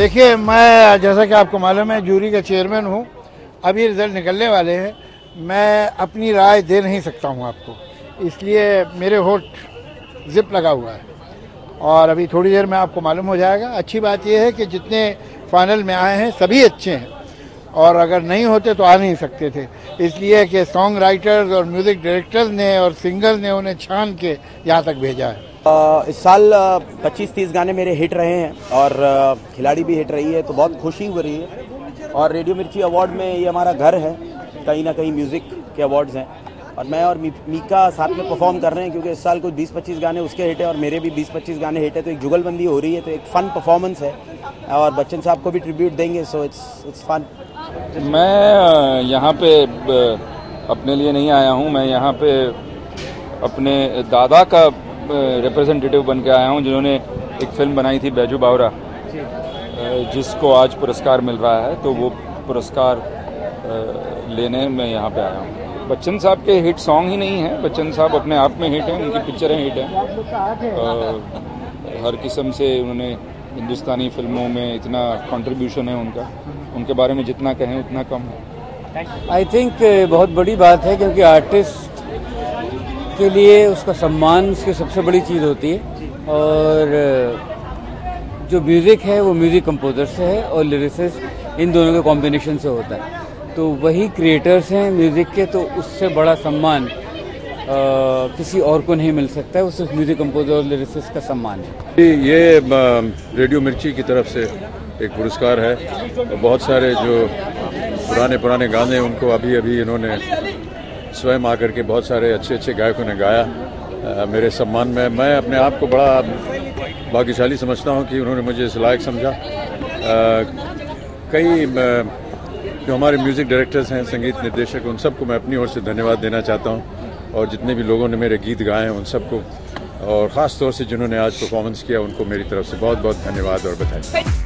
देखिए, मैं जैसा कि आपको मालूम है, जूरी का चेयरमैन हूँ। अभी रिज़ल्ट निकलने वाले हैं। मैं अपनी राय दे नहीं सकता हूँ आपको। इसलिए मेरे होठ जिप लगा हुआ है। और अभी थोड़ी देर में आपको मालूम हो जाएगा। अच्छी बात यह है कि जितने फाइनल में आए हैं, सभी अच्छे हैं। और अगर नहीं होते तो आ नहीं सकते थे। इसलिए कि सॉन्ग राइटर्स और म्यूज़िक डायरेक्टर्स ने और सिंगर ने उन्हें छान के यहाँ तक भेजा है। इस साल 25-30 गाने मेरे हिट रहे हैं और खिलाड़ी भी हिट रही है तो बहुत खुशी हो रही है। और रेडियो मिर्ची अवार्ड में ये हमारा घर है, कहीं ना कहीं म्यूज़िक के अवार्ड्स हैं। और मैं और मीका साथ में परफॉर्म कर रहे हैं, क्योंकि इस साल कुछ 20-25 गाने उसके हिट है और मेरे भी 20-25 गाने हिट है तो एक जुगलबंदी हो रही है तो एक फन परफॉर्मेंस है। और बच्चन साहब को भी ट्रिब्यूट देंगे सो इट्स इट्स फन मैं यहाँ पे अपने लिए नहीं आया हूँ, मैं यहाँ पे अपने दादा का रिप्रेजेंटेटिव बन के आया हूँ जिन्होंने एक फ़िल्म बनाई थी बैजू बावरा। जिसको आज पुरस्कार मिल रहा है तो वो पुरस्कार लेने में यहाँ पे आया हूँ। बच्चन साहब के हिट सॉन्ग ही नहीं है बच्चन साहब अपने आप में हिट हैं उनकी पिक्चरें हिट हैं। हर किस्म से उन्होंने हिंदुस्तानी फ़िल्मों में इतना कंट्रीब्यूशन है उनका। उनके बारे में जितना कहें उतना कम है। आई थिंक बहुत बड़ी बात है क्योंकि आर्टिस्ट के लिए उसका सम्मान उसकी सबसे बड़ी चीज़ होती है। और जो म्यूज़िक है वो म्यूज़िक कंपोजर से है और लिरिसिस्ट इन दोनों के कॉम्बिनेशन से होता है। तो वही क्रिएटर्स हैं म्यूज़िक के तो उससे बड़ा सम्मान आ, किसी और को नहीं मिल सकता है। वो सिर्फ़ म्यूज़िक कंपोजर और लिरिसिस्ट का सम्मान है। ये रेडियो मिर्ची की तरफ़ से एक पुरस्कार है। बहुत सारे जो पुराने पुराने गाने उनको अभी अभी इन्होंने स्वयं आकर के बहुत सारे अच्छे अच्छे गायकों ने गाया। आ, मेरे सम्मान में मैं अपने आप को बड़ा भाग्यशाली समझता हूँ कि उन्होंने मुझे इस लायक समझा। कई जो हमारे म्यूज़िक डायरेक्टर्स हैं संगीत निर्देशक उन सबको मैं अपनी ओर से धन्यवाद देना चाहता हूँ और जितने भी लोगों ने मेरे गीत गाए हैं उन सबको और ख़ास तौर से जिन्होंने आज परफॉर्मेंस किया उनको मेरी तरफ़ से बहुत बहुत धन्यवाद और बधाई।